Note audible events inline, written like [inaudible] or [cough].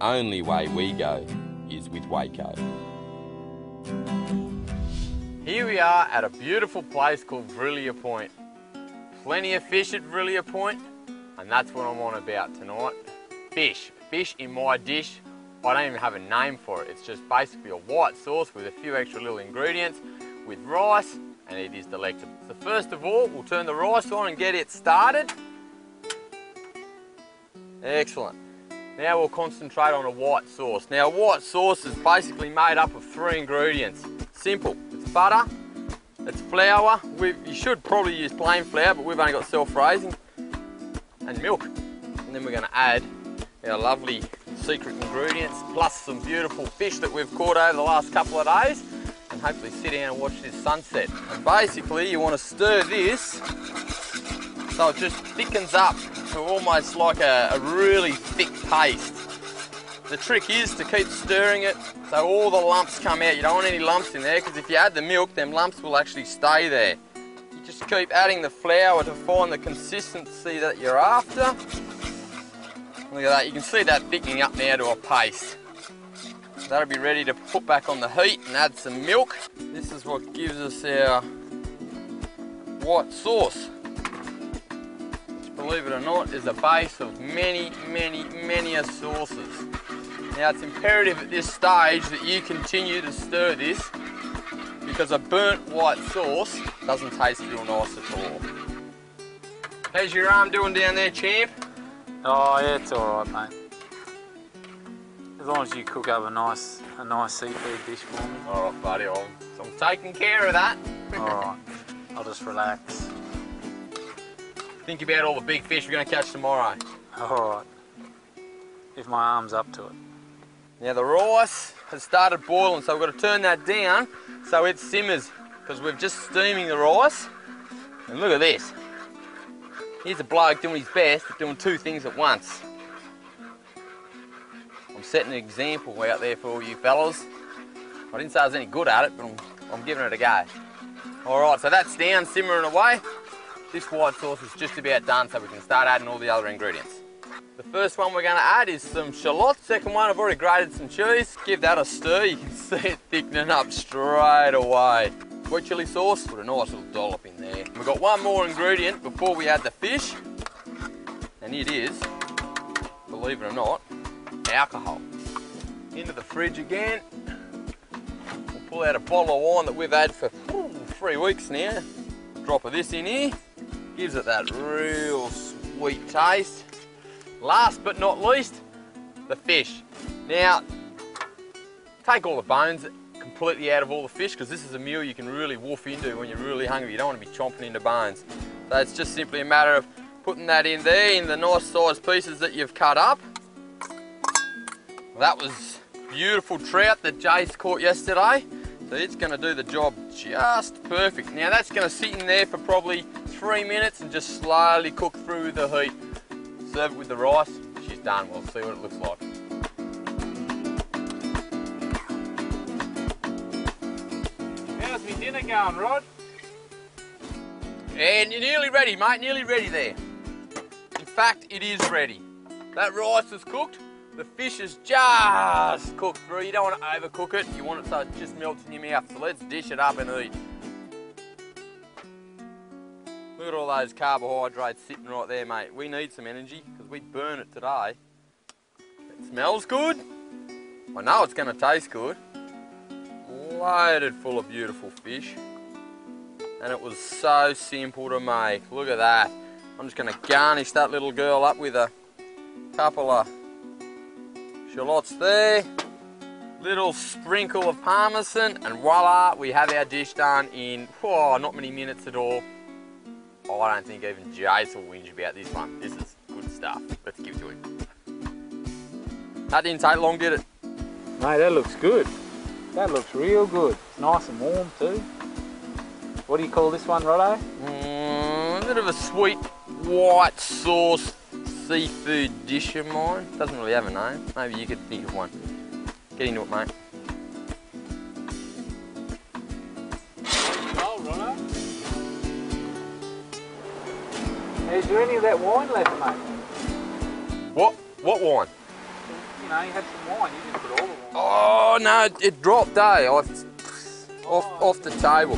only way we go is with WAECO. Here we are at a beautiful place called Vrilya Point. Plenty of fish at Vrilya Point, and that's what I'm on about tonight. Fish. Fish in my dish. I don't even have a name for it. It's just basically a white sauce with a few extra little ingredients with rice, and it is delectable. So first of all, we'll turn the rice on and get it started. Excellent. Now we'll concentrate on a white sauce. Now white sauce is basically made up of three ingredients. Simple, it's butter, it's flour, we you should probably use plain flour, but we've only got self-raising, and milk. And then we're gonna add our lovely secret ingredients, plus some beautiful fish that we've caught over the last couple of days, and hopefully sit down and watch this sunset. And basically you wanna stir this so it just thickens up to almost like a, a really thick paste. The trick is to keep stirring it so all the lumps come out. You don't want any lumps in there because if you add the milk, them lumps will actually stay there. You just keep adding the flour to find the consistency that you're after. Look at that, you can see that thickening up now to a paste. That'll be ready to put back on the heat and add some milk. This is what gives us our white sauce believe it or not, is the base of many, many, many sauces. Now it's imperative at this stage that you continue to stir this because a burnt white sauce doesn't taste real nice at all. How's your arm doing down there, champ? Oh yeah, it's all right, mate. As long as you cook up a nice, a nice seafood dish for me. All right, buddy. I'm, I'm taking care of that. all right. I'll just relax. Think about all the big fish we're going to catch tomorrow. Alright. If my arm's up to it. Now the rice has started boiling, so we've got to turn that down so it simmers because we're just steaming the rice. And look at this. Here's a bloke doing his best at doing two things at once. I'm setting an example out there for all you fellas. I didn't say I was any good at it, but I'm, I'm giving it a go. Alright, so that's down, simmering away. This white sauce is just about done so we can start adding all the other ingredients. The first one we're going to add is some shallots. Second one, I've already grated some cheese. Give that a stir. You can [laughs] see it thickening up straight away. Sweet chili sauce, put a nice little dollop in there. We've got one more ingredient before we add the fish, and it is, believe it or not, alcohol. Into the fridge again. We'll pull out a bottle of wine that we've had for ooh, three weeks now. Drop of this in here. Gives it that real sweet taste. Last but not least, the fish. Now, take all the bones completely out of all the fish because this is a meal you can really wolf into when you're really hungry. You don't want to be chomping into bones. So it's just simply a matter of putting that in there in the nice sized pieces that you've cut up. That was beautiful trout that Jase caught yesterday. So it's going to do the job just perfect. Now that's going to sit in there for probably three minutes and just slowly cook through the heat. Serve it with the rice. She's done. We'll see what it looks like. How's my dinner going, Rod? And you're nearly ready, mate. Nearly ready there. In fact, it is ready. That rice is cooked. The fish is just cooked through. You don't want to overcook it. You want it so it just melts in your mouth. So let's dish it up and eat. Look at all those carbohydrates sitting right there, mate. We need some energy because we burn it today. It smells good. I know it's going to taste good. Loaded full of beautiful fish. And it was so simple to make. Look at that. I'm just going to garnish that little girl up with a couple of shallots there, little sprinkle of parmesan, and voila, we have our dish done in, oh, not many minutes at all. I don't think even Jase will whinge about this one. This is good stuff. Let's give it to him. That didn't take long, did it? Mate, that looks good. That looks real good. It's nice and warm too. What do you call this one, Roddo? Mm, a bit of a sweet white sauce seafood dish of mine. Doesn't really have a name. Maybe you could think of one. Get into it, mate. Is there any of that wine left, mate? What? What wine? You No, you had some wine. You didn't put all the wine. Oh no, it dropped, eh? Off, off, off the table.